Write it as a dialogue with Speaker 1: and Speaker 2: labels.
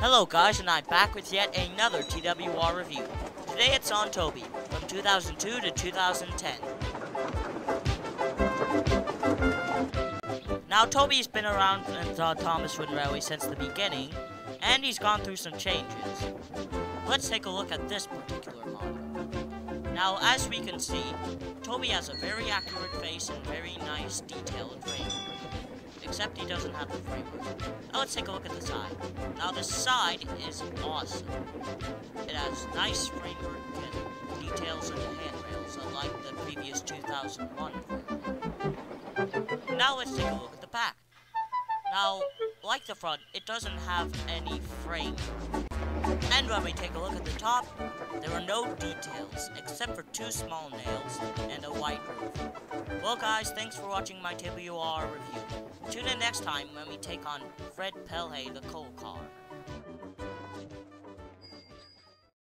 Speaker 1: Hello guys, and I'm back with yet another TWR review. Today it's on Toby, from 2002 to 2010. Now Toby's been around in uh, Thomas Wooden Railway since the beginning, and he's gone through some changes. Let's take a look at this particular model. Now, as we can see, Toby has a very accurate face and very nice detailed except he doesn't have the framework. Now let's take a look at the side. Now the side is awesome. It has nice framework and details in the handrails, unlike the previous 2001 version. Now let's take a look at the back. Now, like the front, it doesn't have any frame. And when we take a look at the top, there are no details, except for two small nails and a white roof. Well guys, thanks for watching my TWR review. Next time when we take on Fred Pelhay the coal car.